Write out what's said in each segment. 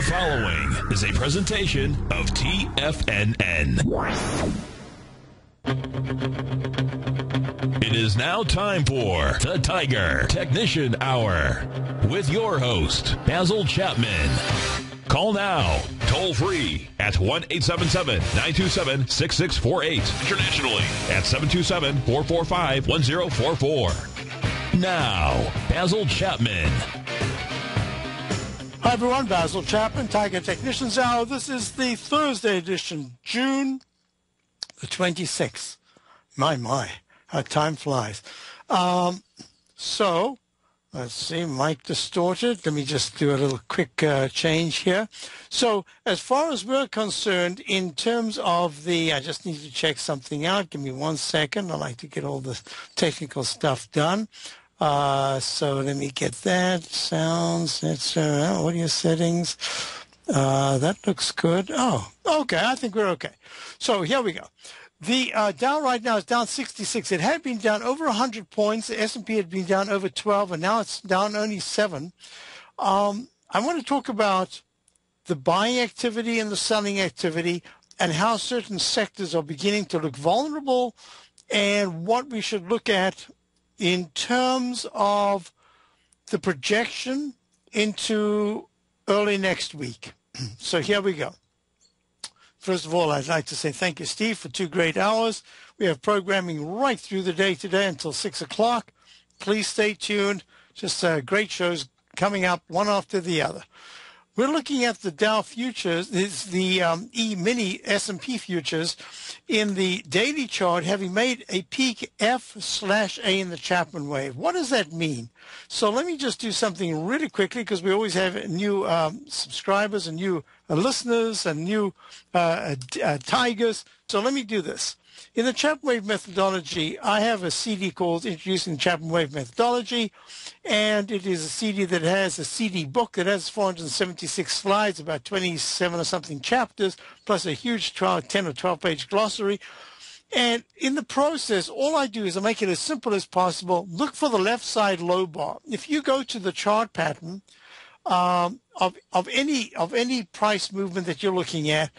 The following is a presentation of TFNN. It is now time for the Tiger Technician Hour with your host, Basil Chapman. Call now, toll free at 1 877 927 6648. Internationally at 727 445 1044. Now, Basil Chapman. Hi everyone, Basil Chapman, Tiger Technicians Hour. This is the Thursday edition, June the 26th. My, my, how time flies. Um, so, let's see, mic distorted. Let me just do a little quick uh, change here. So, as far as we're concerned, in terms of the, I just need to check something out. Give me one second. I like to get all the technical stuff done. Uh, so let me get that. Sounds, it's uh, audio settings. Uh, that looks good. Oh, okay. I think we're okay. So here we go. The uh, Dow right now is down 66. It had been down over 100 points. The S&P had been down over 12, and now it's down only seven. Um, I want to talk about the buying activity and the selling activity, and how certain sectors are beginning to look vulnerable, and what we should look at in terms of the projection into early next week. so here we go. First of all, I'd like to say thank you, Steve, for two great hours. We have programming right through the day today until 6 o'clock. Please stay tuned. Just uh, great shows coming up one after the other. We're looking at the Dow futures, is the um, E-mini S&P futures in the daily chart having made a peak F slash A in the Chapman wave. What does that mean? So let me just do something really quickly because we always have new um, subscribers and new uh, listeners and new uh, uh, tigers. So let me do this. In the Chapman Wave methodology, I have a CD called Introducing the Chapman Wave Methodology, and it is a CD that has a CD book that has 476 slides, about 27 or something chapters, plus a huge 12, 10 or 12 page glossary. And in the process, all I do is I make it as simple as possible. Look for the left side low bar. If you go to the chart pattern um, of, of any of any price movement that you're looking at,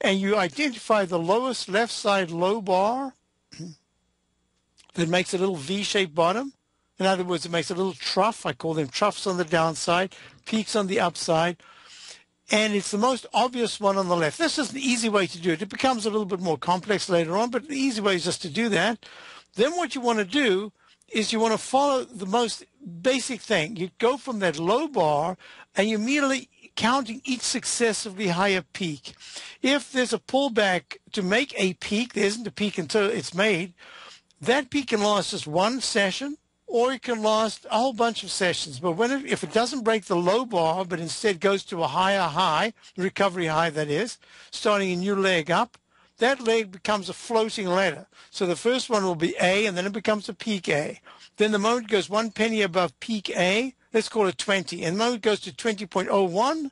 and you identify the lowest left side low bar that makes a little V-shaped bottom. In other words, it makes a little trough. I call them troughs on the downside, peaks on the upside. And it's the most obvious one on the left. This is an easy way to do it. It becomes a little bit more complex later on, but the easy way is just to do that. Then what you want to do is you want to follow the most basic thing. You go from that low bar and you immediately counting each successively higher peak. If there's a pullback to make a peak, there isn't a peak until it's made, that peak can last just one session or it can last a whole bunch of sessions. But when it, if it doesn't break the low bar, but instead goes to a higher high, recovery high that is, starting a new leg up, that leg becomes a floating ladder. So the first one will be A, and then it becomes a peak A. Then the moment goes one penny above peak A, let's call it 20. And it goes to 20.01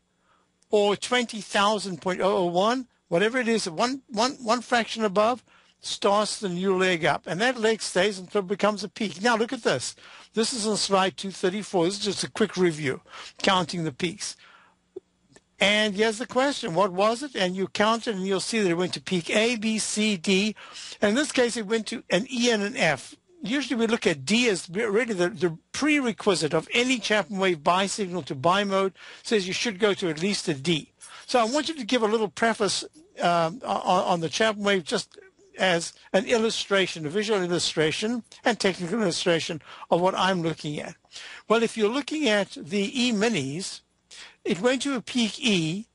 or 20,000.001, whatever it is, one, one, one fraction above starts the new leg up. And that leg stays until it becomes a peak. Now look at this. This is on slide 234. This is just a quick review, counting the peaks. And here's the question, what was it? And you count it and you'll see that it went to peak A, B, C, D. And in this case, it went to an E and an F usually we look at D as really the, the prerequisite of any Chapman wave buy signal to buy mode says you should go to at least a D. So I want you to give a little preface um, on, on, the Chapman wave just as an illustration, a visual illustration and technical illustration of what I'm looking at. Well, if you're looking at the E-minis, it went to a peak E,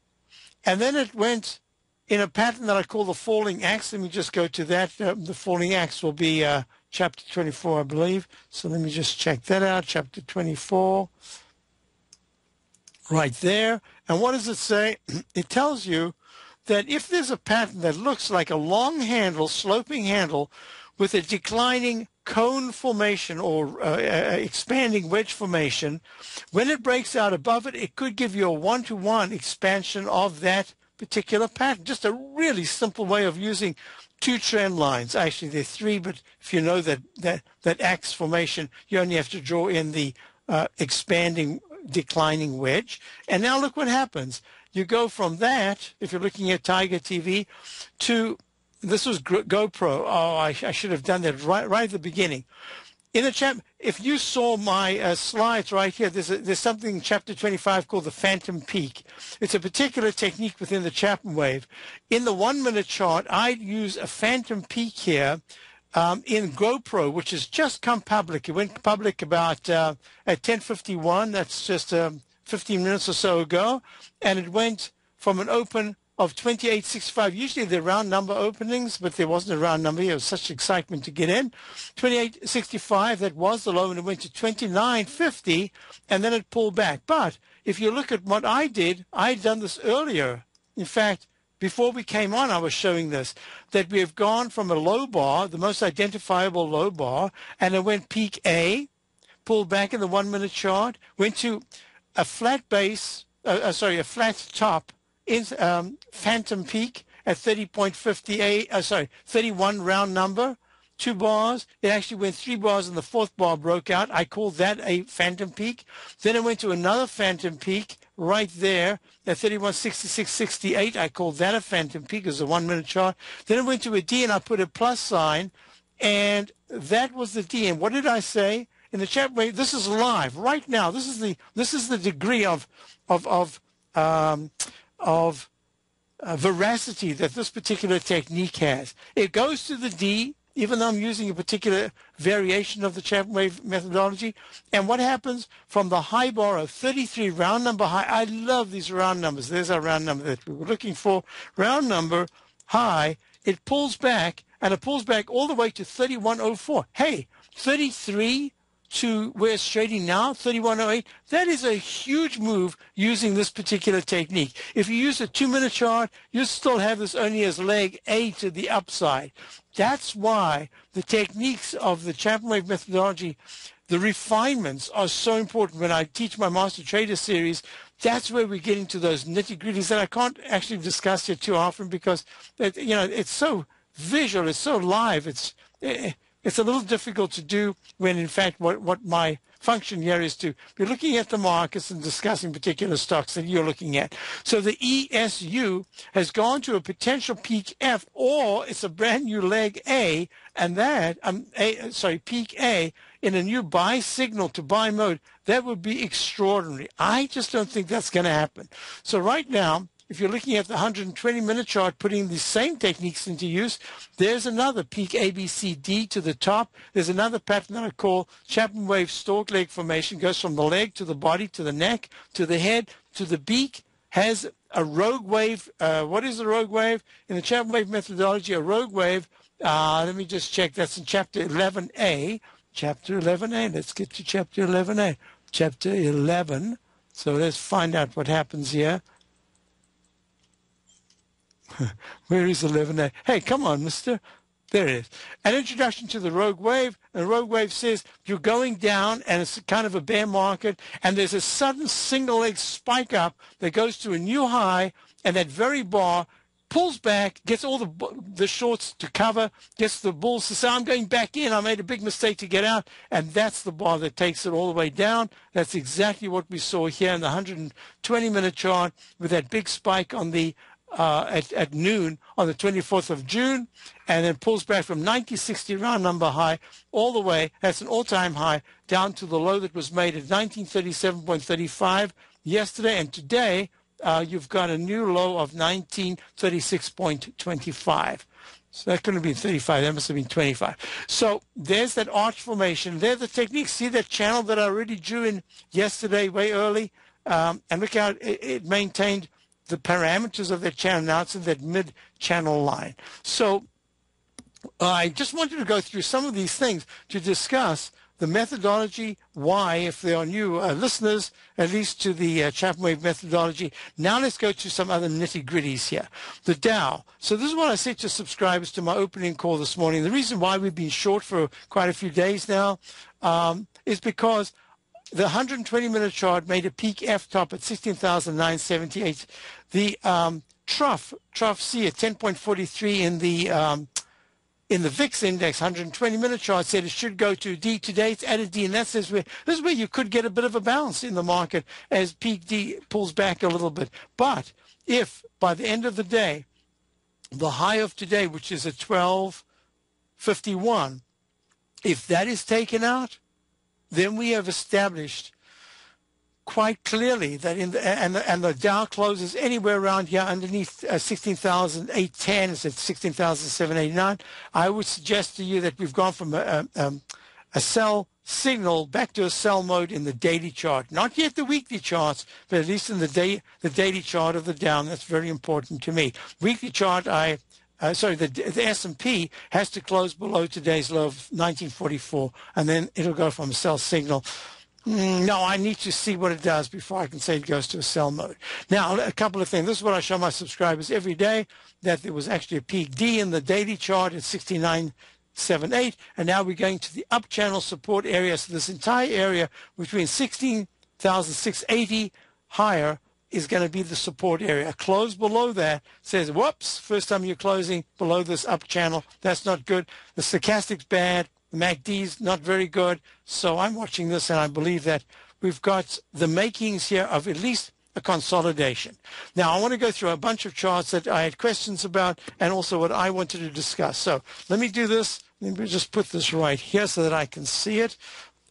and then it went in a pattern that I call the falling axe. Let me just go to that. Uh, the falling axe will be uh, chapter 24, I believe. So let me just check that out. Chapter 24, right there. And what does it say? It tells you that if there's a pattern that looks like a long handle, sloping handle, with a declining cone formation or uh, uh, expanding wedge formation, when it breaks out above it, it could give you a one-to-one expansion of that particular pattern. Just a really simple way of using two trend lines. Actually, there are three, but if you know that, that, that axe formation, you only have to draw in the uh, expanding declining wedge. And now look what happens. You go from that, if you're looking at Tiger TV, to this was GoPro. Oh, I, I should have done that right, right at the beginning. In the chap, if you saw my uh, slides right here, there's, a, there's something in chapter 25 called the phantom peak. It's a particular technique within the Chapman wave. In the one minute chart, I'd use a phantom peak here um, in GoPro, which has just come public. It went public about uh, at 10:51. That's just um, 15 minutes or so ago, and it went from an open of 28.65. Usually they're round number openings, but there wasn't a round number. It was such excitement to get in. 28.65, that was the low, and it went to 29.50, and then it pulled back. But if you look at what I did, I had done this earlier. In fact, before we came on, I was showing this, that we have gone from a low bar, the most identifiable low bar, and it went peak A, pulled back in the one minute chart, went to a flat base, uh, uh, sorry, a flat top, in um, Phantom Peak at 30.58, uh, sorry, 31 round number, two bars. It actually went three bars and the fourth bar broke out. I called that a Phantom Peak. Then it went to another Phantom Peak right there at 31.66.68. I called that a Phantom Peak as a one minute chart. Then it went to a D and I put a plus sign and that was the D. And what did I say? In the chat, wait, this is live right now. This is the this is the degree of of of um, of uh, veracity that this particular technique has. It goes to the D, even though I'm using a particular variation of the Chapman wave methodology. And what happens from the high bar of 33 round number high? I love these round numbers. There's our round number that we were looking for. Round number high. It pulls back and it pulls back all the way to 3104. Hey, 33 to where it's trading now, 3108, that is a huge move using this particular technique. If you use a two-minute chart, you still have this only as leg A to the upside. That's why the techniques of the Chapman Wave methodology, the refinements are so important. When I teach my Master Trader series, that's where we get into those nitty-gritties that I can't actually discuss here too often because, it, you know, it's so visual, it's so live, it's... It, it's a little difficult to do when, in fact, what, what my function here is to be looking at the markets and discussing particular stocks that you're looking at. So the ESU has gone to a potential peak F, or it's a brand new leg A, and that, um, a, sorry, peak A in a new buy signal to buy mode. That would be extraordinary. I just don't think that's going to happen. So right now, if you're looking at the 120 minute chart, putting the same techniques into use, there's another peak ABCD to the top. There's another pattern that I call Chapman wave stork leg formation, goes from the leg to the body to the neck to the head to the beak, has a rogue wave. Uh, what is a rogue wave? In the Chapman wave methodology, a rogue wave, uh, let me just check, that's in chapter 11A. Chapter 11A, let's get to chapter 11A. Chapter 11. So let's find out what happens here. Where is 11A? Hey, come on, mister. There it is. An introduction to the Rogue Wave. And Rogue Wave says you're going down and it's kind of a bear market and there's a sudden single leg spike up that goes to a new high and that very bar pulls back, gets all the the shorts to cover, gets the bulls to say, I'm going back in. I made a big mistake to get out. And that's the bar that takes it all the way down. That's exactly what we saw here in the 120 minute chart with that big spike on the uh, at, at noon on the 24th of June, and then pulls back from 9060 round number high all the way, that's an all-time high, down to the low that was made at 1937.35 yesterday, and today uh, you've got a new low of 1936.25. So that couldn't have been 35. That must have been 25. So there's that arch formation. There's the technique. See that channel that I already drew in yesterday, way early? Um, and look how it, it maintained – the parameters of that channel. Now it's in that mid-channel line. So uh, I just wanted to go through some of these things to discuss the methodology, why, if there are new uh, listeners, at least to the uh, Chapman Wave methodology. Now let's go to some other nitty-gritties here. The Dow. So this is what I said to subscribers to my opening call this morning. The reason why we've been short for quite a few days now um, is because the 120 minute chart made a peak F top at 16,978. The um, trough, trough C at 10.43 in the um, in the VIX index 120 minute chart said it should go to D today. It's added D, and that says where this is where you could get a bit of a bounce in the market as peak D pulls back a little bit. But if by the end of the day, the high of today, which is at 1251, if that is taken out, then we have established quite clearly that in the, and the, and the Dow closes anywhere around here underneath uh, 16,810 it's at 16,789 I would suggest to you that we've gone from a, a, um, a sell signal back to a sell mode in the daily chart. Not yet the weekly charts but at least in the day the daily chart of the down that's very important to me. Weekly chart I uh, sorry, the, the S&P has to close below today's low of 1944, and then it'll go from a sell signal Mm, no, I need to see what it does before I can say it goes to a sell mode. Now, a couple of things. This is what I show my subscribers every day, that there was actually a peak D in the daily chart at 69.78, and now we're going to the up channel support area. So this entire area between 16,680 higher is going to be the support area. A close below that says, whoops, first time you're closing below this up channel. That's not good. The stochastic's bad. The MACD's not very good. So I'm watching this and I believe that we've got the makings here of at least a consolidation. Now, I want to go through a bunch of charts that I had questions about and also what I wanted to discuss. So let me do this. Let me just put this right here so that I can see it.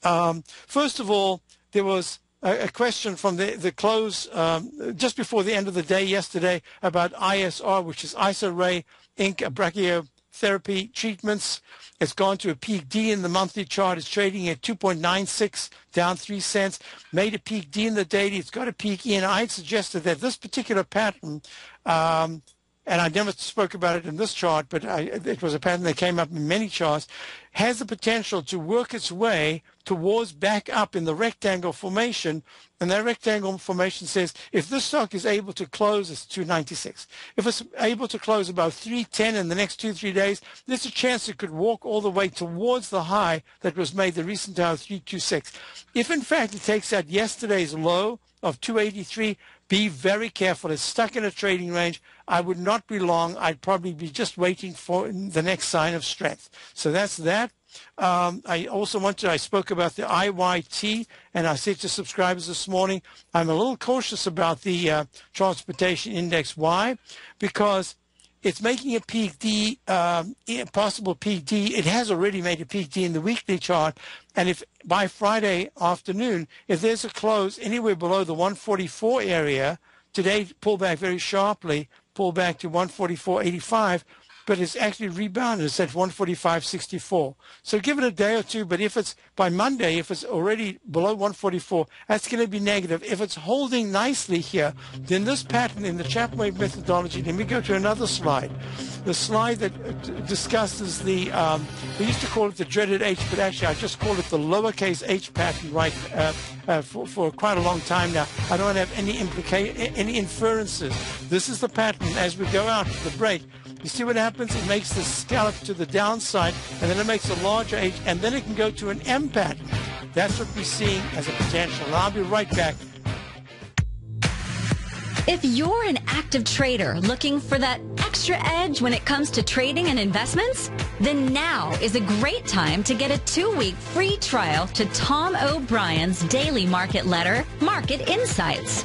Um, first of all, there was a, question from the, the close um, just before the end of the day yesterday about ISR, which is Isoray Inc. brachytherapy treatments. It's gone to a peak D in the monthly chart. It's trading at 2.96, down 3 cents. Made a peak D in the daily. It's got a peak E. And I had suggested that this particular pattern um, and I never spoke about it in this chart, but I, it was a pattern that came up in many charts, has the potential to work its way towards back up in the rectangle formation. And that rectangle formation says if this stock is able to close, it's 296. If it's able to close above 310 in the next two, three days, there's a chance it could walk all the way towards the high that was made the recent high of 326. If in fact it takes out yesterday's low of 283, be very careful. It's stuck in a trading range. I would not be long. I'd probably be just waiting for the next sign of strength. So that's that. Um, I also want to, I spoke about the IYT, and I said to subscribers this morning, I'm a little cautious about the uh, transportation index. Why? Because it's making a peak D, um, possible peak D. It has already made a peak D in the weekly chart. And if by Friday afternoon, if there's a close anywhere below the 144 area, today pull back very sharply, pull back to 144.85, but it's actually rebounded. It's at 145.64. So give it a day or two. But if it's by Monday, if it's already below 144, that's going to be negative. If it's holding nicely here, then this pattern in the Chapman methodology. Let me go to another slide. The slide that uh, discusses the um, we used to call it the dreaded H, but actually I just call it the lowercase h pattern right uh, uh, for, for quite a long time now. I don't have any implica- any inferences. This is the pattern as we go out to the break. You see what happens? It makes the scallop to the downside, and then it makes a larger H, and then it can go to an M pattern. That's what we're seeing as a potential. And I'll be right back. If you're an active trader looking for that extra edge when it comes to trading and investments, then now is a great time to get a two-week free trial to Tom O'Brien's daily market letter, Market Insights.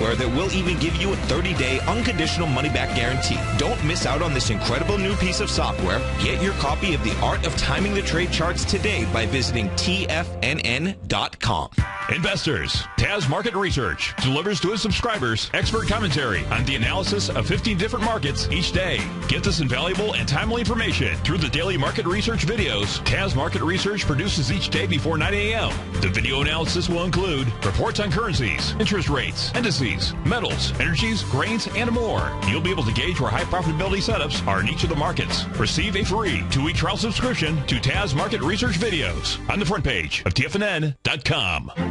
that will even give you a 30-day unconditional money-back guarantee. Don't miss out on this incredible new piece of software. Get your copy of The Art of Timing the Trade Charts today by visiting tfnn.com. Investors, Taz Market Research delivers to its subscribers expert commentary on the analysis of 15 different markets each day. Get this invaluable and timely information through the daily market research videos Taz Market Research produces each day before 9 a.m. The video analysis will include reports on currencies, interest rates, indices, metals, energies, grains, and more. You'll be able to gauge where high profitability setups are in each of the markets. Receive a free two-week trial subscription to Taz Market Research videos on the front page of TFNN.com.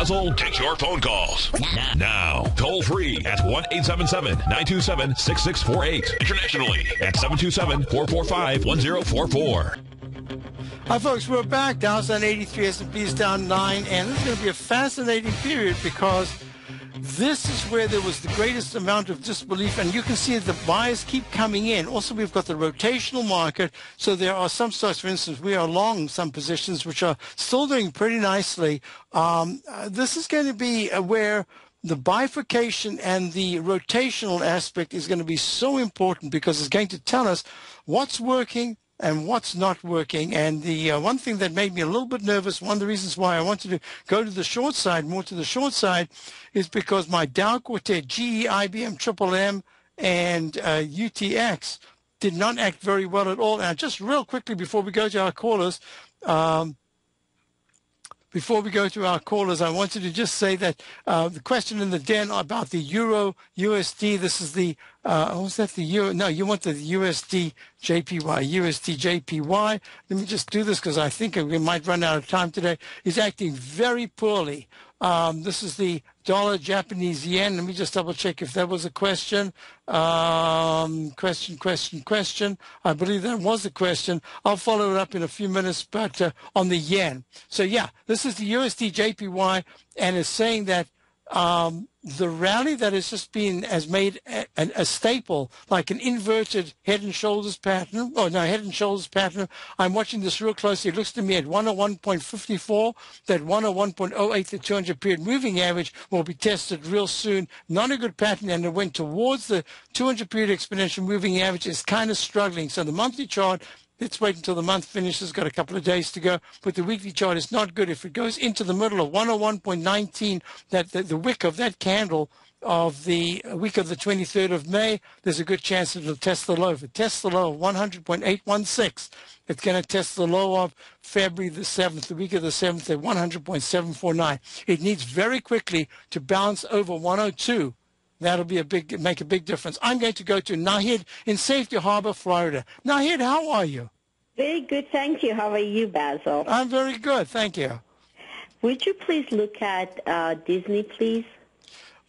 Basil takes your phone calls. Now, toll free at 1 877 927 6648. Internationally at 727 445 1044. Hi, folks. We're back. Dow's down 83, S&P's down 9, and is going to be a fascinating period because this is where there was the greatest amount of disbelief, and you can see the buyers keep coming in. Also, we've got the rotational market, so there are some stocks, for instance, we are long some positions which are still doing pretty nicely. Um, uh, this is going to be uh, where the bifurcation and the rotational aspect is going to be so important because it's going to tell us what's working, and what's not working. And the uh, one thing that made me a little bit nervous, one of the reasons why I wanted to go to the short side, more to the short side, is because my Dow Quartet, GE, IBM, Triple M, and uh, UTX did not act very well at all. Now, just real quickly before we go to our callers, um, before we go to our callers, I wanted to just say that uh, the question in the den about the Euro USD, this is the, uh, was that the Euro? No, you want the USD JPY, USD JPY. Let me just do this because I think we might run out of time today. Is acting very poorly. Um, this is the dollar Japanese yen. Let me just double check if that was a question. Um, question, question, question. I believe that was a question. I'll follow it up in a few minutes, but uh, on the yen. So yeah, this is the USD JPY and it's saying that um, the rally that has just been has made a, a, staple, like an inverted head and shoulders pattern. Oh no, head and shoulders pattern. I'm watching this real closely. It looks to me at 101.54, that 101.08, the 200 period moving average will be tested real soon. Not a good pattern, and it went towards the 200 period exponential moving average. It's kind of struggling. So the monthly chart Let's wait until the month finishes. Got a couple of days to go. But the weekly chart is not good. If it goes into the middle of 101.19, that the, the wick of that candle of the week of the 23rd of May, there's a good chance it'll test the low. If it tests the low of 100.816, it's going to test the low of February the 7th, the week of the 7th at 100.749. It needs very quickly to bounce over 102. That'll be a big, make a big difference. I'm going to go to Nahid in Safety Harbor, Florida. Nahid, how are you? Very good, thank you. How are you, Basil? I'm very good, thank you. Would you please look at uh, Disney, please?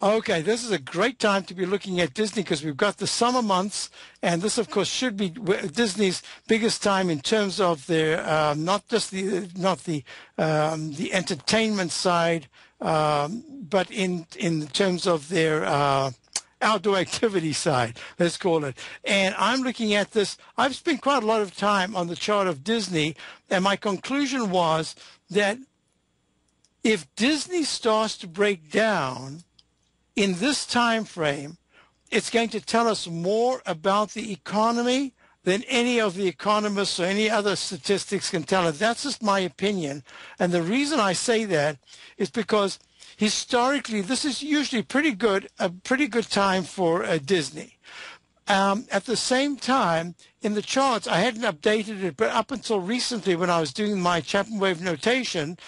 Okay, this is a great time to be looking at Disney because we've got the summer months, and this, of course, should be Disney's biggest time in terms of their uh, not just the not the um, the entertainment side, um, but in in terms of their uh, outdoor activity side, let's call it. And I'm looking at this. I've spent quite a lot of time on the chart of Disney, and my conclusion was that if Disney starts to break down in this time frame, it's going to tell us more about the economy than any of the economists or any other statistics can tell us. That's just my opinion. And the reason I say that is because historically, this is usually pretty good, a pretty good time for uh, Disney. Um, at the same time, in the charts, I hadn't updated it, but up until recently when I was doing my Chapman wave notation,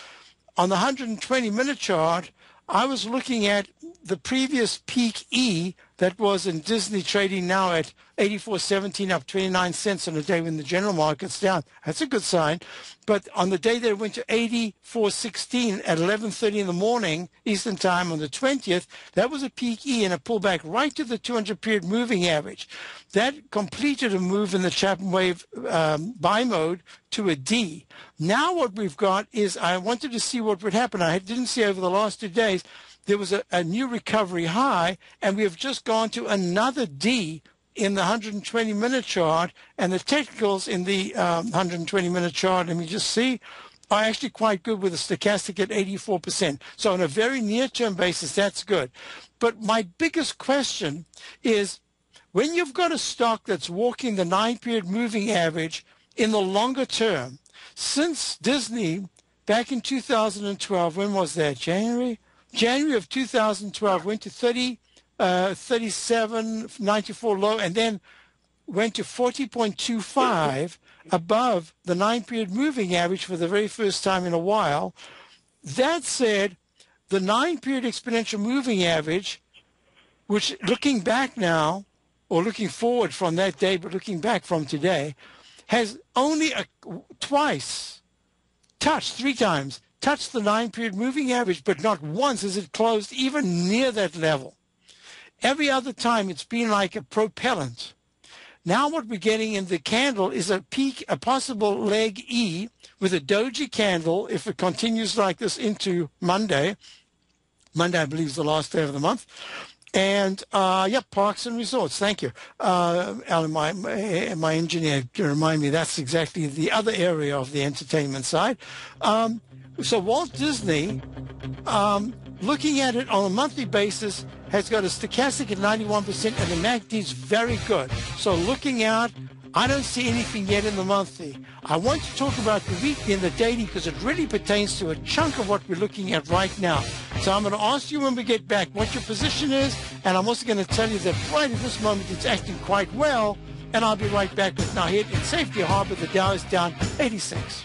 on the 120 minute chart, I was looking at the previous peak E that was in Disney trading now at 84.17 up 29 cents on a day when the general market's down. That's a good sign. But on the day that it went to 84.16 at 11.30 in the morning Eastern time on the 20th, that was a peak E and a pullback right to the 200 period moving average. That completed a move in the Chapman wave um, buy mode to a D. Now what we've got is I wanted to see what would happen. I didn't see over the last two days there was a, a new recovery high, and we have just gone to another D in the 120 minute chart, and the technicals in the um, 120 minute chart, let me just see, are actually quite good with a stochastic at 84%. So on a very near term basis, that's good. But my biggest question is when you've got a stock that's walking the nine period moving average in the longer term, since Disney back in 2012, when was that? January? January of 2012 went to 30, uh, 37.94 low, and then went to 40.25 above the nine-period moving average for the very first time in a while. That said, the nine-period exponential moving average, which looking back now, or looking forward from that day, but looking back from today, has only a, twice touched, three times, touched the nine period moving average, but not once has it closed even near that level. Every other time it's been like a propellant. Now what we're getting in the candle is a peak, a possible leg E with a doji candle if it continues like this into Monday. Monday, I believe, is the last day of the month. And uh, yeah, parks and resorts. Thank you, uh, Alan. My, my engineer remind me that's exactly the other area of the entertainment side. Um, so Walt Disney, um, looking at it on a monthly basis, has got a stochastic at 91% and the MACD is very good. So looking out, I don't see anything yet in the monthly. I want to talk about the weekly and the daily because it really pertains to a chunk of what we're looking at right now. So I'm going to ask you when we get back what your position is, and I'm also going to tell you that right at this moment it's acting quite well, and I'll be right back with Nahid in Safety Harbor. The Dow is down 86.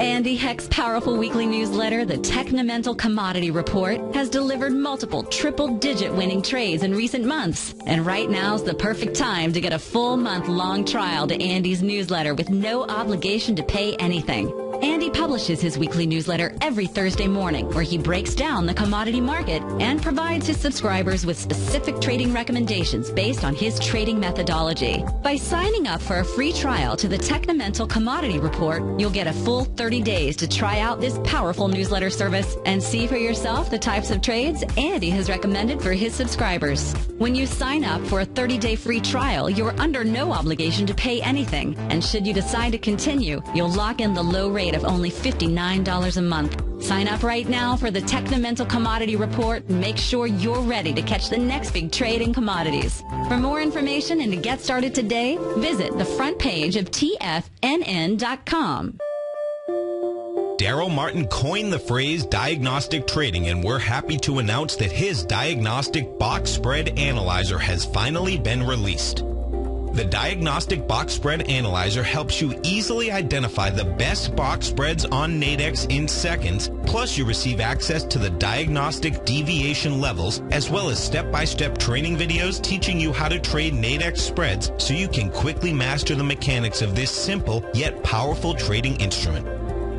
Andy Hecht's powerful weekly newsletter, the Technomental Commodity Report, has delivered multiple triple-digit winning trades in recent months. And right now's the perfect time to get a full month-long trial to Andy's newsletter with no obligation to pay anything. Andy publishes his weekly newsletter every Thursday morning where he breaks down the commodity market and provides his subscribers with specific trading recommendations based on his trading methodology. By signing up for a free trial to the Technomental Commodity Report, you'll get a full 30 days to try out this powerful newsletter service and see for yourself the types of trades Andy has recommended for his subscribers. When you sign up for a 30-day free trial, you're under no obligation to pay anything. And should you decide to continue, you'll lock in the low rate of only $59 a month. Sign up right now for the Technomental Commodity Report and make sure you're ready to catch the next big trade in commodities. For more information and to get started today, visit the front page of TFNN.com. Daryl Martin coined the phrase diagnostic trading, and we're happy to announce that his diagnostic box spread analyzer has finally been released. The Diagnostic Box Spread Analyzer helps you easily identify the best box spreads on Nadex in seconds, plus you receive access to the diagnostic deviation levels, as well as step-by-step training videos teaching you how to trade Nadex spreads so you can quickly master the mechanics of this simple yet powerful trading instrument.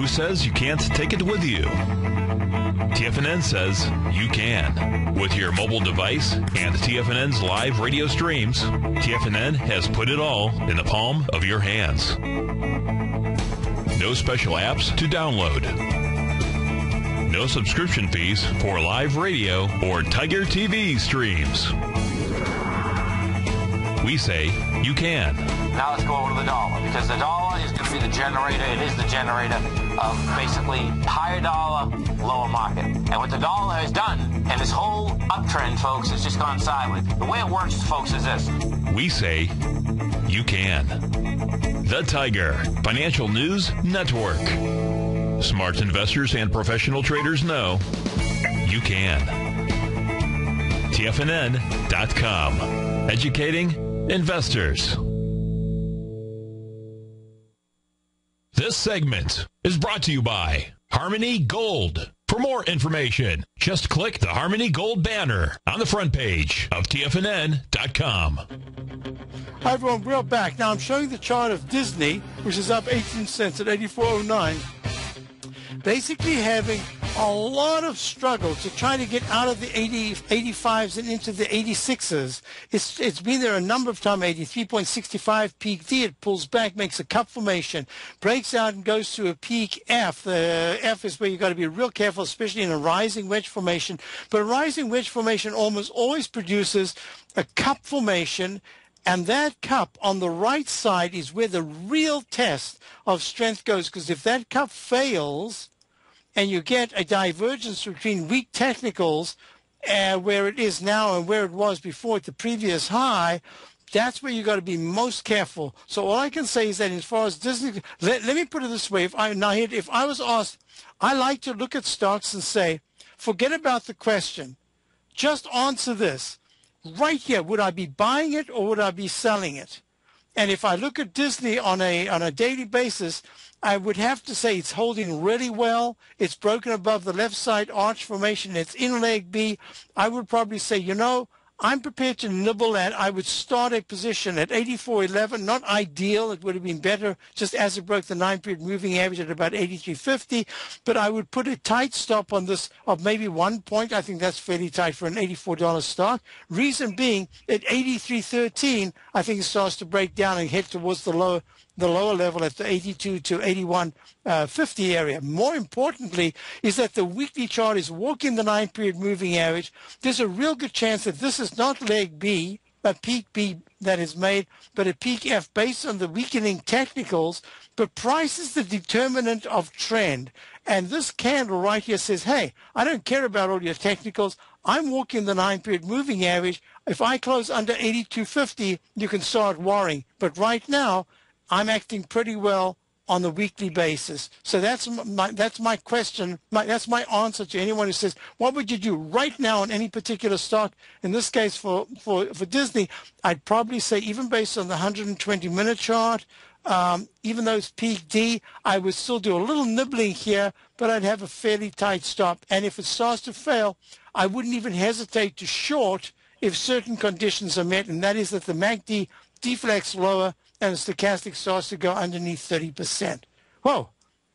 Who says you can't take it with you? TFNN says you can. With your mobile device and TFNN's live radio streams, TFNN has put it all in the palm of your hands. No special apps to download. No subscription fees for live radio or Tiger TV streams. We say you can. Now let's go over to the dollar because the dollar is going to be the generator. It is the generator of basically higher dollar, lower market. And what the dollar has done, and this whole uptrend, folks, has just gone sideways. The way it works, folks, is this. We say you can. The Tiger Financial News Network. Smart investors and professional traders know you can. TFNN.com. Educating investors. This segment is brought to you by Harmony Gold. For more information, just click the Harmony Gold banner on the front page of TFNN.com. Hi everyone, we're back. Now I'm showing the chart of Disney, which is up 18 cents at 84.09. Basically having a lot of struggle to try to get out of the 80, 85s and into the 86s. It's, it's been there a number of times, 83.65 peak D. It pulls back, makes a cup formation, breaks out and goes to a peak F. The F is where you've got to be real careful, especially in a rising wedge formation. But a rising wedge formation almost always produces a cup formation and that cup on the right side is where the real test of strength goes. Because if that cup fails and you get a divergence between weak technicals uh, where it is now and where it was before at the previous high, that's where you got to be most careful. So all I can say is that as far as Disney, let, let me put it this way: if I now if I was asked, I like to look at stocks and say, forget about the question, just answer this right here, would I be buying it or would I be selling it? And if I look at Disney on a on a daily basis, I would have to say it's holding really well. It's broken above the left side arch formation. It's in leg B. I would probably say, you know, I'm prepared to nibble at. I would start a position at 84.11. Not ideal. It would have been better just as it broke the nine-period moving average at about 83.50. But I would put a tight stop on this of maybe one point. I think that's fairly tight for an $84 stock. Reason being, at 83.13, I think it starts to break down and head towards the lower the lower level at the 82 to 81 uh, 50 area. More importantly, is that the weekly chart is walking the nine period moving average. There's a real good chance that this is not leg B, a peak B that is made, but a peak F based on the weakening technicals. But price is the determinant of trend. And this candle right here says, hey, I don't care about all your technicals. I'm walking the nine period moving average. If I close under 82.50, you can start worrying. But right now, I'm acting pretty well on the weekly basis. So that's my that's my question. My, that's my answer to anyone who says, "What would you do right now on any particular stock?" In this case, for for for Disney, I'd probably say even based on the 120 minute chart, um, even though it's peak D, I would still do a little nibbling here, but I'd have a fairly tight stop. And if it starts to fail, I wouldn't even hesitate to short if certain conditions are met, and that is that the MACD deflects lower and the stochastic starts to go underneath 30%. Whoa.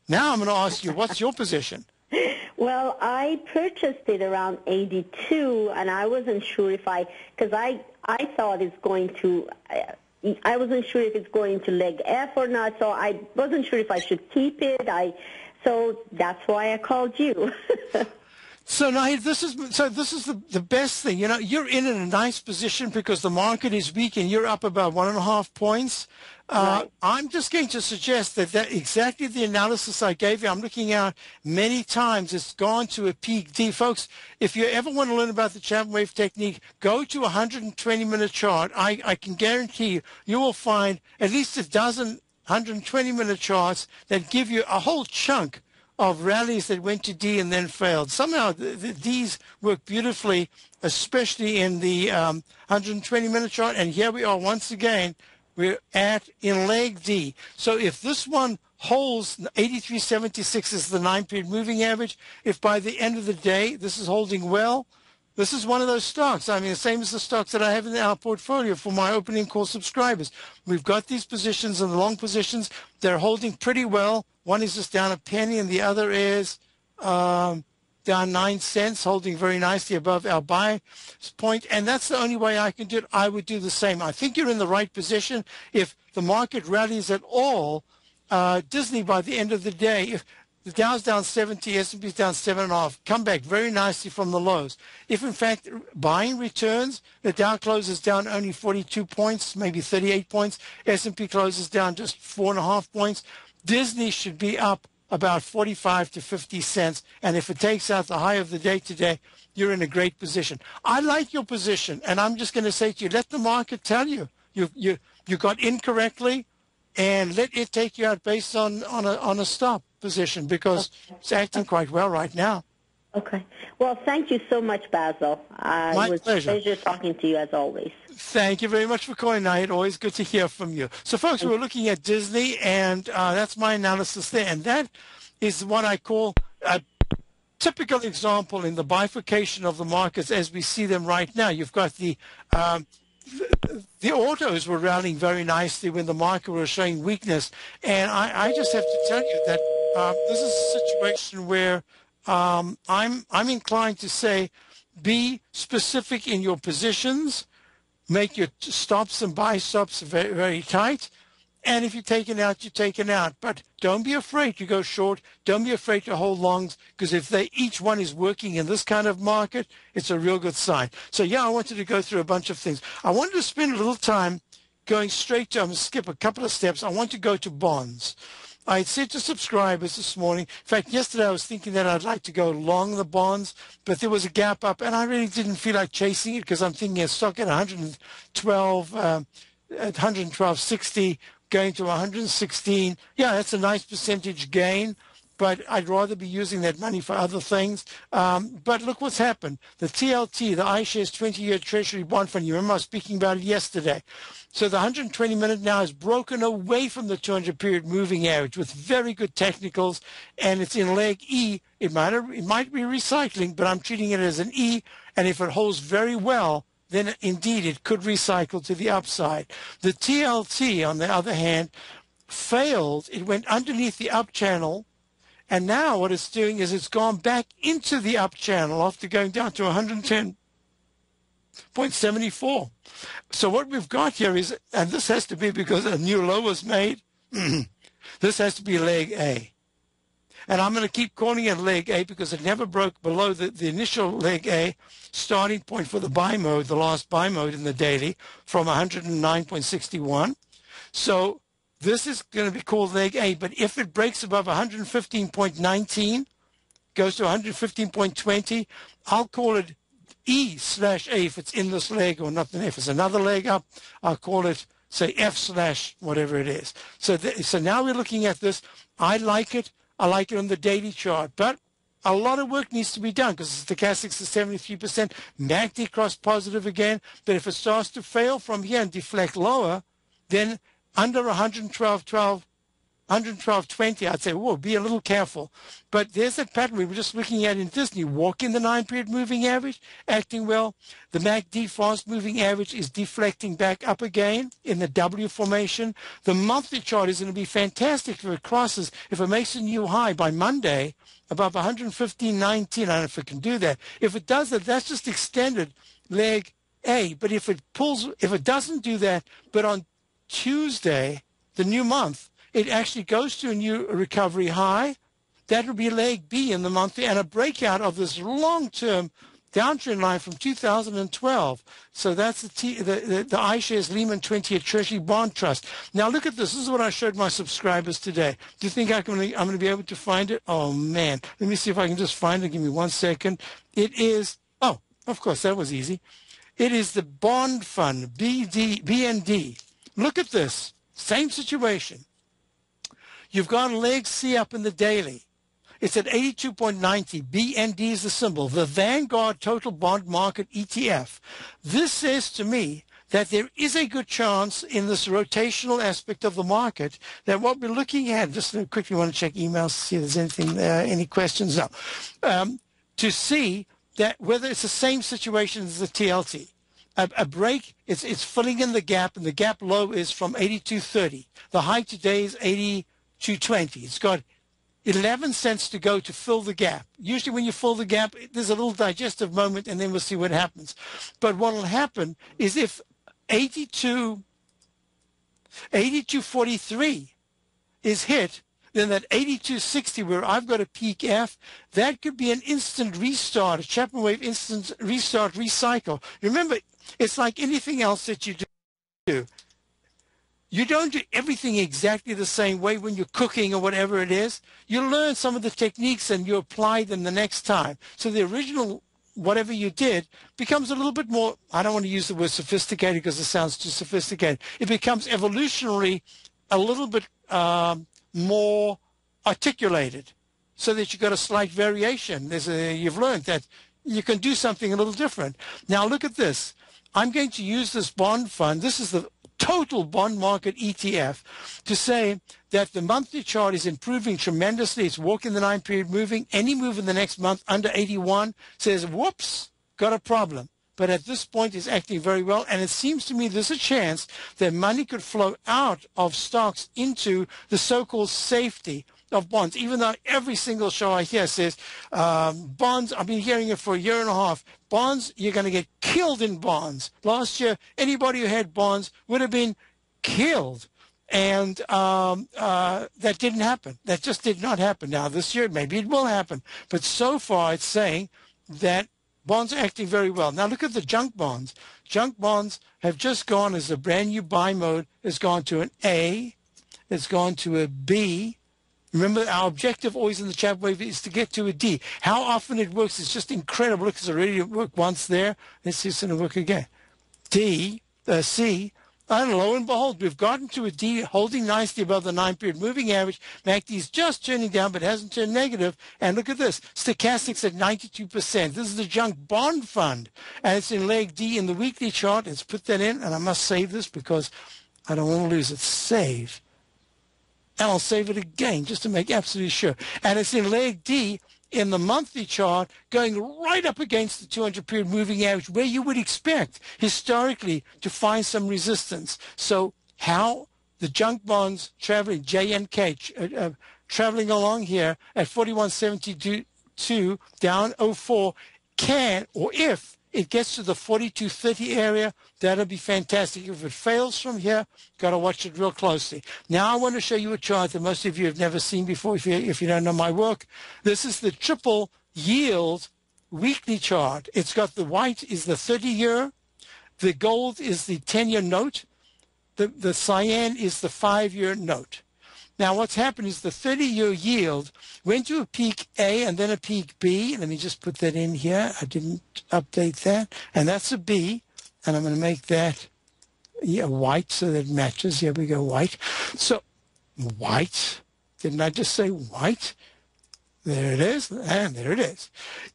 Now I'm going to ask you, what's your position? Well, I purchased it around 82, and I wasn't sure if I, because I, I thought it's going to, I wasn't sure if it's going to leg F or not, so I wasn't sure if I should keep it. I, so that's why I called you. So now this is so this is the, the best thing. You know, you're in a nice position because the market is weak and you're up about one and a half points. Uh, right. I'm just going to suggest that, that exactly the analysis I gave you, I'm looking at many times, it's gone to a peak D. Folks, if you ever want to learn about the Chapman Wave technique, go to a 120 minute chart. I, I can guarantee you, you will find at least a dozen 120 minute charts that give you a whole chunk of rallies that went to D and then failed. Somehow the, the, these work beautifully, especially in the um, 120 minute chart. And here we are once again, we're at in leg D. So if this one holds 83.76 is the nine period moving average, if by the end of the day this is holding well, this is one of those stocks. I mean, the same as the stocks that I have in our portfolio for my opening call subscribers. We've got these positions and the long positions. They're holding pretty well. One is just down a penny, and the other is um, down nine cents, holding very nicely above our buy point. And that's the only way I can do it. I would do the same. I think you're in the right position. If the market rallies at all, uh, Disney by the end of the day, if the Dow's down 70, S&P's down seven and a half. Come back very nicely from the lows. If in fact buying returns, the Dow closes down only 42 points, maybe 38 points. S&P closes down just four and a half points. Disney should be up about 45 to 50 cents. And if it takes out the high of the day today, you're in a great position. I like your position, and I'm just going to say to you, let the market tell you you you you got incorrectly, and let it take you out based on on a on a stop position because it's acting quite well right now. Okay. Well, thank you so much, Basil. Uh, My it was pleasure. a pleasure talking to you as always. Thank you very much for calling tonight. Always good to hear from you. So, folks, we're looking at Disney, and uh, that's my analysis there. And that is what I call a typical example in the bifurcation of the markets as we see them right now. You've got the um, the autos were rallying very nicely when the market was showing weakness. And I, I just have to tell you that uh, this is a situation where um, I'm I'm inclined to say be specific in your positions, make your stops and buy stops very, very tight, and if you're taken out, you're taken out. But don't be afraid to go short. Don't be afraid to hold longs because if they each one is working in this kind of market, it's a real good sign. So yeah, I wanted to go through a bunch of things. I wanted to spend a little time going straight to. I'm going to skip a couple of steps. I want to go to bonds. I said to subscribers this morning. In fact, yesterday I was thinking that I'd like to go long the bonds, but there was a gap up, and I really didn't feel like chasing it because I'm thinking a stock at 112, um, at 112.60 going to 116. Yeah, that's a nice percentage gain, but I'd rather be using that money for other things. Um, but look what's happened. The TLT, the iShares 20-year Treasury bond fund, you remember I was speaking about it yesterday. So the 120 minute now is broken away from the 200 period moving average with very good technicals, and it's in leg E. It might, it might be recycling, but I'm treating it as an E, and if it holds very well, then indeed it could recycle to the upside. The TLT, on the other hand, failed. It went underneath the up channel, and now what it's doing is it's gone back into the up channel after going down to 110.74. So what we've got here is, and this has to be because a new low was made, this has to be leg A. And I'm going to keep calling it leg A because it never broke below the, the initial leg A starting point for the buy mode, the last buy mode in the daily from 109.61. So this is going to be called leg A. But if it breaks above 115.19, goes to 115.20, I'll call it E slash A if it's in this leg or nothing. If it's another leg up, I'll call it say F slash whatever it is. So so now we're looking at this. I like it. I like it on the daily chart, but a lot of work needs to be done because the stochastics is 73%. MACD crossed positive again, but if it starts to fail from here and deflect lower, then under 112.12 112.20, I'd say, whoa, be a little careful. But there's that pattern we were just looking at in Disney. walking the nine period moving average, acting well. The MACD fast moving average is deflecting back up again in the W formation. The monthly chart is going to be fantastic if it crosses, if it makes a new high by Monday above 115.19. I don't know if it can do that. If it does that, that's just extended leg A. But if it pulls, if it doesn't do that, but on Tuesday, the new month, it actually goes to a new recovery high. That would be leg B in the monthly and a breakout of this long-term downtrend line from 2012. So that's the, T, the, the, the iShares Lehman 20 Treasury Bond Trust. Now look at this. This is what I showed my subscribers today. Do you think I can, I'm going to be able to find it? Oh man. Let me see if I can just find it. Give me one second. It is, oh, of course, that was easy. It is the bond fund, BD, BND. Look at this. Same situation. You've got leg C up in the daily. It's at 82.90. BND is the symbol, the Vanguard Total Bond Market ETF. This says to me that there is a good chance in this rotational aspect of the market that what we're looking at, just quickly want to check emails to see if there's anything, uh, any questions now, um, to see that whether it's the same situation as the TLT. A, a, break, it's, it's filling in the gap, and the gap low is from 82.30. The high today is 80. 220. It's got 11 cents to go to fill the gap. Usually when you fill the gap, there's a little digestive moment and then we'll see what happens. But what will happen is if 82, 82.43 is hit, then that 8260 where I've got a peak F, that could be an instant restart, a Chapman wave instant restart recycle. Remember, it's like anything else that you do. You don't do everything exactly the same way when you're cooking or whatever it is. You learn some of the techniques and you apply them the next time. So the original, whatever you did, becomes a little bit more, I don't want to use the word sophisticated because it sounds too sophisticated. It becomes evolutionary a little bit um, more articulated so that you've got a slight variation. A, you've learned that you can do something a little different. Now look at this. I'm going to use this bond fund. This is the total bond market ETF to say that the monthly chart is improving tremendously. It's walking the nine period moving. Any move in the next month under 81 says, whoops, got a problem. But at this point, it's acting very well. And it seems to me there's a chance that money could flow out of stocks into the so-called safety of bonds, even though every single show I hear says um, bonds, I've been hearing it for a year and a half. Bonds, you're going to get killed in bonds. Last year, anybody who had bonds would have been killed. And um, uh, that didn't happen. That just did not happen. Now, this year, maybe it will happen. But so far, it's saying that bonds are acting very well. Now, look at the junk bonds. Junk bonds have just gone as a brand new buy mode has gone to an A, it's gone to a B, Remember, our objective always in the chat wave is to get to a D. How often it works is just incredible. Look, it's already worked once there. Let's see if it's going to work again. D, uh, C, and lo and behold, we've gotten to a D holding nicely above the nine period moving average. MACD is just turning down, but hasn't turned negative. And look at this. Stochastics at 92%. This is the junk bond fund. And it's in leg D in the weekly chart. Let's put that in. And I must save this because I don't want to lose it. Save and I'll save it again just to make absolutely sure. And it's in leg D in the monthly chart going right up against the 200 period moving average where you would expect historically to find some resistance. So how the junk bonds traveling, JNK, uh, uh, traveling along here at 4172 down 04 can or if it gets to the 4230 area, that'll be fantastic. If it fails from here, got to watch it real closely. Now I want to show you a chart that most of you have never seen before if you, if you don't know my work. This is the triple yield weekly chart. It's got the white is the 30 year, the gold is the 10 year note, the, the cyan is the five year note. Now, what's happened is the 30-year yield went to a peak A and then a peak B. Let me just put that in here. I didn't update that. And that's a B. And I'm going to make that yeah, white so that it matches. Here we go, white. So, white. Didn't I just say white? There it is, and there it is.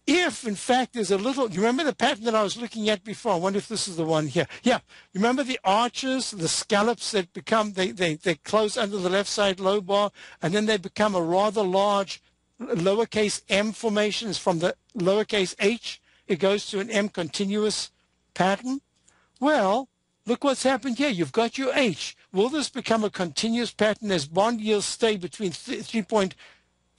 If, in fact, there's a little, you remember the pattern that I was looking at before? I wonder if this is the one here. Yeah, you remember the arches, the scallops that become, they, they, they close under the left side low bar, and then they become a rather large lowercase m formation. It's from the lowercase h, it goes to an m continuous pattern. Well, look what's happened here. You've got your h. Will this become a continuous pattern as bond yields stay between 3.5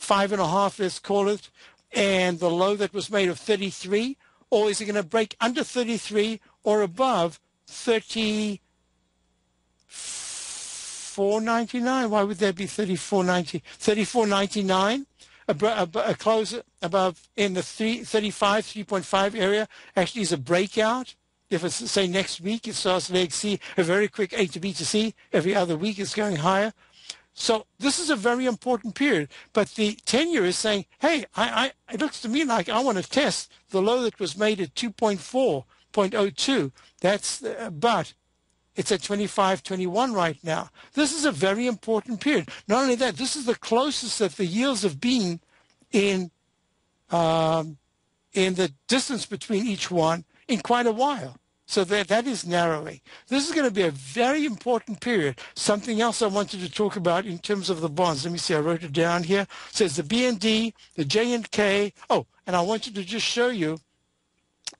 five and a half, let's call it, and the low that was made of 33? Or is it going to break under 33 or above 34.99? Why would there be 34.90? 34.99? A, a, close above in the 3, 35, 3.5 area actually is a breakout. If it's, say, next week, it starts leg C, a very quick A to B to C. Every other week, it's going higher. So this is a very important period. But the 10-year is saying, hey, I, I, it looks to me like I want to test the low that was made at 2.4, 0.02. That's, uh, but it's at 25, 21 right now. This is a very important period. Not only that, this is the closest that the yields have been in, um, in the distance between each one in quite a while. So that, that is narrowing. This is going to be a very important period. Something else I wanted to talk about in terms of the bonds. Let me see. I wrote it down here. It says the BND, the J and K. Oh, and I wanted to just show you.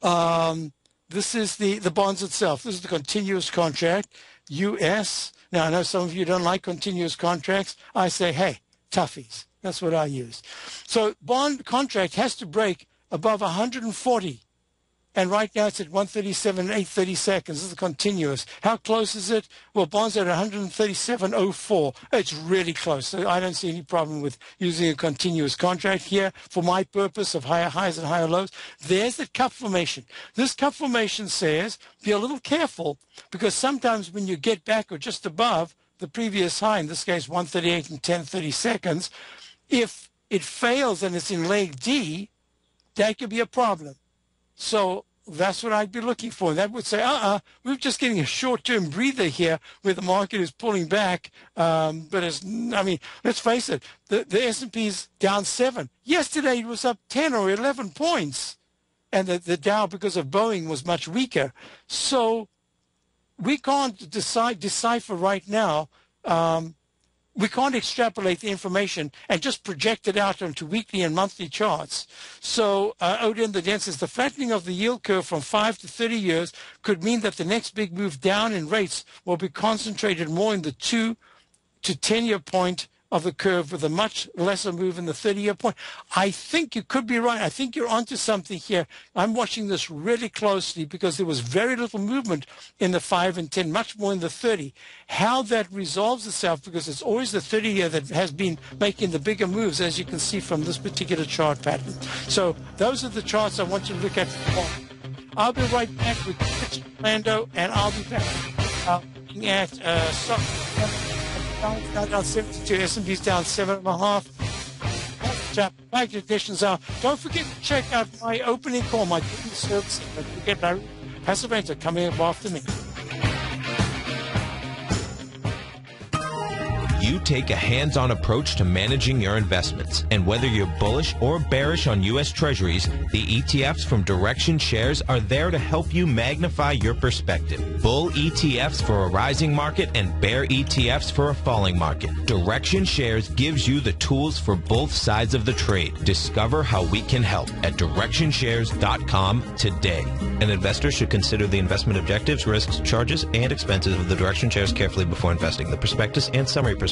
Um, this is the, the bonds itself. This is the continuous contract, U.S. Now, I know some of you don't like continuous contracts. I say, hey, toughies. That's what I use. So bond contract has to break above 140 and right now it's at 137 and 830 seconds. This is a continuous. How close is it? Well, bonds at 137.04. It's really close. So I don't see any problem with using a continuous contract here for my purpose of higher highs and higher lows. There's the cup formation. This cup formation says be a little careful because sometimes when you get back or just above the previous high, in this case 138 and 1030 seconds, if it fails and it's in leg D, that could be a problem. So that's what I'd be looking for. That would say, uh-uh, we're just getting a short-term breather here where the market is pulling back. Um, but it's, I mean, let's face it, the, the S&P is down seven. Yesterday it was up 10 or 11 points. And the, the Dow, because of Boeing, was much weaker. So we can't decide, decipher right now um, we can't extrapolate the information and just project it out onto weekly and monthly charts. So uh, Odin the Dent says the flattening of the yield curve from 5 to 30 years could mean that the next big move down in rates will be concentrated more in the 2 to 10 year point of the curve with a much lesser move in the 30-year point. I think you could be right. I think you're onto something here. I'm watching this really closely because there was very little movement in the 5 and 10, much more in the 30. How that resolves itself, because it's always the 30-year that has been making the bigger moves, as you can see from this particular chart pattern. So those are the charts I want you to look at. I'll be right back with Rich Orlando, and I'll be back uh, looking at uh, down, down 72. S&P's down seven and a half. Back conditions are. Don't forget to check out my opening call, my service. Don't forget Larry Pesavento coming up after me. You take a hands on approach to managing your investments. And whether you're bullish or bearish on U.S. Treasuries, the ETFs from Direction Shares are there to help you magnify your perspective. Bull ETFs for a rising market and bear ETFs for a falling market. Direction Shares gives you the tools for both sides of the trade. Discover how we can help at directionshares.com today. An investor should consider the investment objectives, risks, charges, and expenses of the Direction Shares carefully before investing. The prospectus and summary prospectus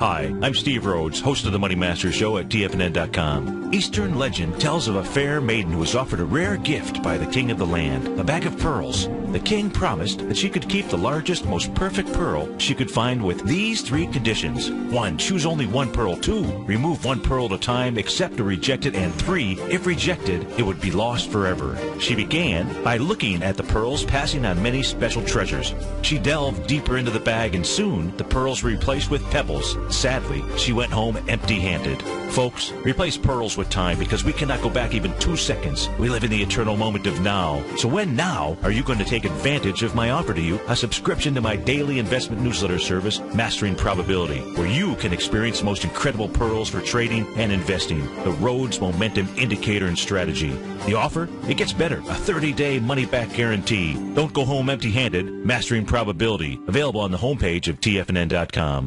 Hi, I'm Steve Rhodes, host of the Money Master Show at TFNN.com. Eastern legend tells of a fair maiden who was offered a rare gift by the king of the land, a bag of pearls. The king promised that she could keep the largest, most perfect pearl she could find with these three conditions. One, choose only one pearl. Two, remove one pearl at a time, accept or reject it. And three, if rejected, it would be lost forever. She began by looking at the pearls, passing on many special treasures. She delved deeper into the bag and soon the pearls were replaced with pebbles. Sadly, she went home empty-handed. Folks, replace pearls time because we cannot go back even two seconds. We live in the eternal moment of now. So when now are you going to take advantage of my offer to you, a subscription to my daily investment newsletter service, Mastering Probability, where you can experience the most incredible pearls for trading and investing, the Rhodes Momentum Indicator and Strategy. The offer? It gets better. A 30-day money-back guarantee. Don't go home empty-handed. Mastering Probability. Available on the homepage of TFNN.com.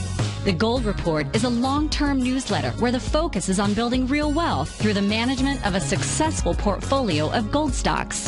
The Gold Report is a long-term newsletter where the focus is on building real wealth through the management of a successful portfolio of gold stocks.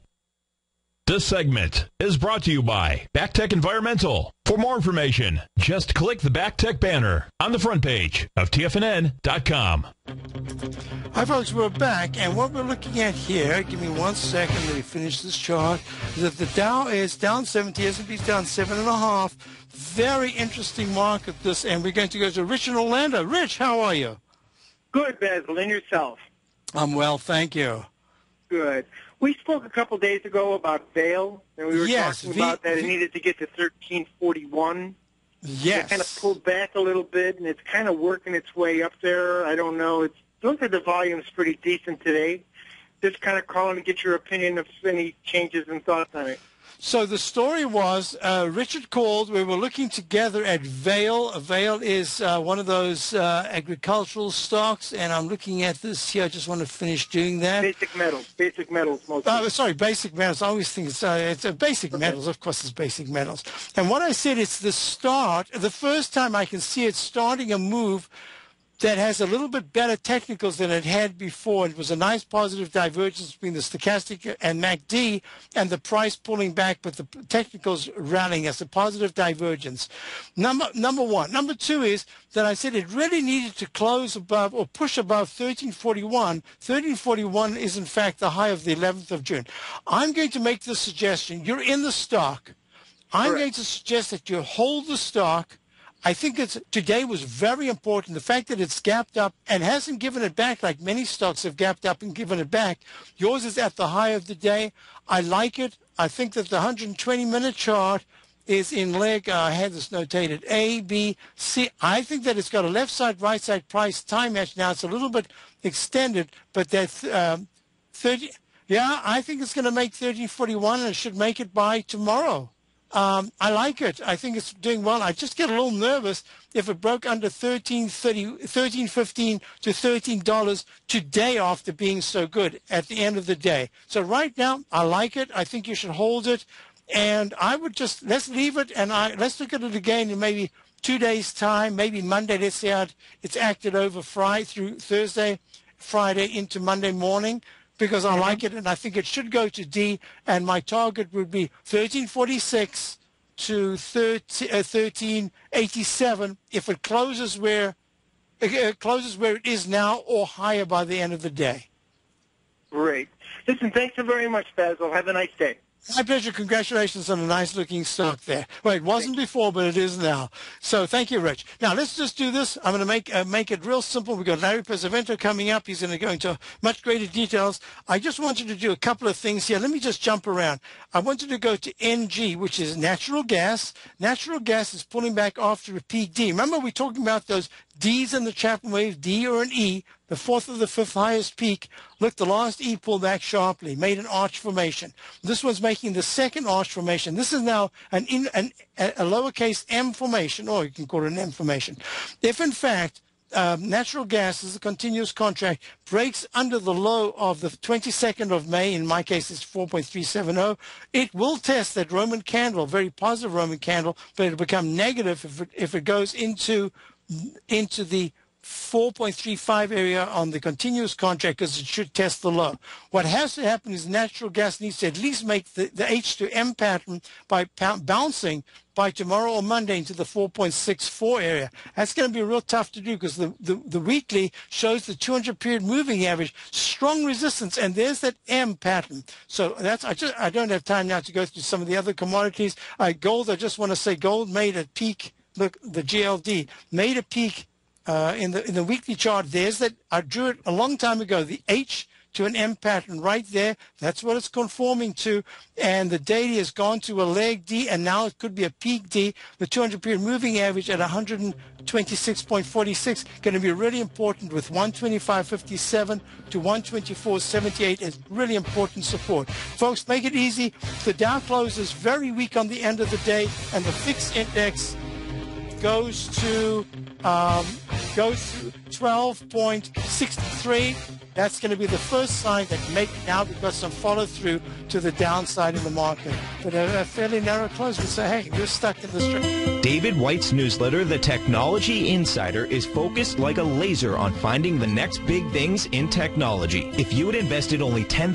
This segment is brought to you by BacTech Environmental. For more information, just click the BacTech banner on the front page of TFNN.com. Hi, folks. We're back, and what we're looking at here, give me one second, let me finish this chart, is that the Dow is down 70, S&P's down 7.5. Very interesting market, this, and we're going to go to Rich in Orlando. Rich, how are you? Good, Basil. And yourself? I'm well, thank you. Good. We spoke a couple days ago about Vale, and we were Yes, talking V- about that it V- needed to get to 1341. Yes. It kind of pulled back a little bit, and it's kind of working its way up there. I don't know. It's looks like the volume's pretty decent today. Just kind of calling to get your opinion of any changes and thoughts on it. So the story was uh, Richard called. We were looking together at Vale. Vale is uh, one of those uh, agricultural stocks, and I'm looking at this here. I just want to finish doing that. Basic metals, basic metals mostly. Oh, sorry, basic metals. I always think it's, uh, it's uh, basic metals. Of course, it's basic metals. And what I said, it's the start. The first time I can see it starting a move that has a little bit better technicals than it had before. It was a nice positive divergence between the stochastic and MACD and the price pulling back, but the technicals rallying as a positive divergence. Number, number one. Number two is that I said it really needed to close above or push above 1341. 1341 is in fact the high of the 11th of June. I'm going to make the suggestion. You're in the stock. I'm Correct. going to suggest that you hold the stock I think it's today was very important. The fact that it's gapped up and hasn't given it back like many stocks have gapped up and given it back. Yours is at the high of the day. I like it. I think that the 120 minute chart is in leg. Uh, I had this notated A, B, C. I think that it's got a left side, right side price time match. Now it's a little bit extended, but that's um, 30. Yeah, I think it's going to make 1341 and it should make it by tomorrow. Um, I like it. I think it's doing well. I just get a little nervous if it broke under 13, 13 15 to $13 today after being so good at the end of the day. So right now, I like it. I think you should hold it. And I would just, let's leave it and I, let's look at it again in maybe two days time, maybe Monday. Let's see how it, it's acted over Friday through Thursday, Friday into Monday morning because I like it and I think it should go to D. And my target would be 1346 to 13, uh, 1387 if it closes where it closes where it is now or higher by the end of the day. Great. Listen, thanks so very much, Basil. Have a nice day. My pleasure. Congratulations on a nice looking stock there. Well, it wasn't before, but it is now. So thank you, Rich. Now let's just do this. I'm going to make uh, make it real simple. We've got Larry Pesavento coming up. He's going to go into much greater details. I just wanted to do a couple of things here. Let me just jump around. I wanted to go to NG, which is natural gas. Natural gas is pulling back after a PD. Remember we're talking about those D's in the Chapman wave, D or an E, the fourth or the fifth highest peak. Look, the last E pulled back sharply, made an arch formation. This one's making the second arch formation. This is now an, in, an a lowercase m formation, or you can call it an M formation. If in fact um, natural gas is a continuous contract, breaks under the low of the 22nd of May, in my case it's 4.370, it will test that Roman candle, very positive Roman candle, but it'll become negative if it, if it goes into into the 4.35 area on the continuous contract because it should test the low. What has to happen is natural gas needs to at least make the, the H to M pattern by bouncing by tomorrow or Monday into the 4.64 area. That's going to be real tough to do because the, the, the, weekly shows the 200 period moving average, strong resistance, and there's that M pattern. So that's I just I don't have time now to go through some of the other commodities. Uh, gold, I just want to say gold made a peak look, the GLD made a peak uh, in the in the weekly chart. There's that I drew it a long time ago. The H to an M pattern right there. That's what it's conforming to. And the daily has gone to a leg D, and now it could be a peak D. The 200 period moving average at 126.46 going to be really important with 125.57 to 124.78 is really important support. Folks, make it easy. The Dow closes very weak on the end of the day, and the VIX index goes to um, goes to 12.63. That's going to be the first sign that maybe now we've got some follow through to the downside in the market. But a, a fairly narrow close would say, hey, we're stuck in this trend. David White's newsletter, The Technology Insider, is focused like a laser on finding the next big things in technology. If you had invested only $10,000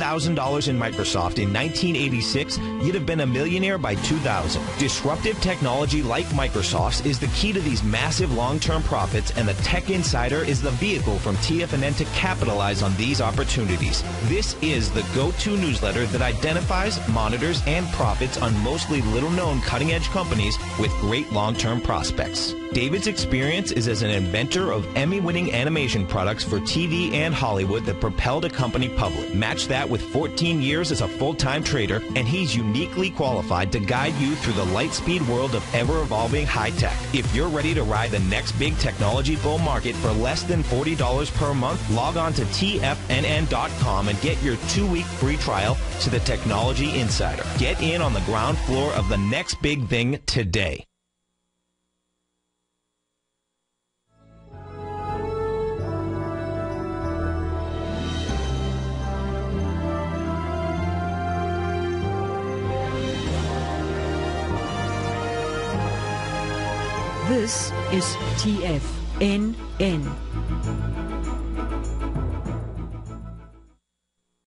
in Microsoft in 1986, you'd have been a millionaire by 2000. Disruptive technology like Microsoft's is the key to these massive long-term profits, and the Tech Insider is the vehicle from TFNN to capitalize on these opportunities. This is the go-to newsletter that identifies, monitors, and profits on mostly little-known cutting-edge companies with great long-term prospects. David's experience is as an inventor of Emmy-winning animation products for TV and Hollywood that propelled a company public. Match that with 14 years as a full-time trader, and he's uniquely qualified to guide you through the light-speed world of ever-evolving high-tech. If you're ready to ride the next big technology bull market for less than $40 per month, log on to TFNN.com and get your two-week free trial to the Technology Insider. Get in on the ground floor of the next big thing today. This is TF in, in.